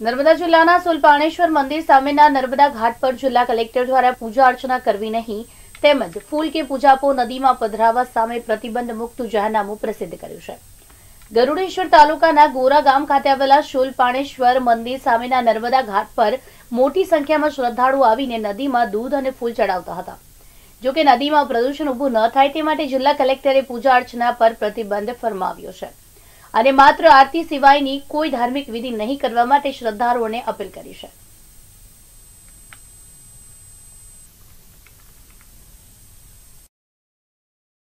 નર્મદા જિલ્લાના સુલપાણેશ્વર મંદિર સામેના નર્મદા ઘાટ પર જિલ્લા કલેક્ટર દ્વારા પૂજા અર્ચના કરવી નહીં, તેમજ ફૂલ કે પૂજાપો નદીમાં પધરાવા સામે પ્રતિબંધ મુક્ત જાહેરનામું પ્રસિદ્ધ કર્યું છે. ગરુડેશ્વર તાલુકાના ગોરા ગામ ખાતે આવેલા શુલપાણેશ્વર મંદિર સામેના નર્મદા ઘાટ પર મોટી સંખ્યામાં શ્રદ્ધાળુઓ આવીને નદીમાં દૂધ અને ફૂલ ચડાવતા હતા. જોકે નદીમાં પ્રદૂષણ ઊભું ન થાય તે માટે જિલ્લા કલેક્ટરે પૂજા અર્ચના પર પ્રતિબંધ ફરમાવ્યો છે. અને માત્ર આરતી સિવાયની કોઈ ધાર્મિક વિધિ નહીં કરવા માટે શ્રદ્ધાળુઓને અપીલ કરી છે.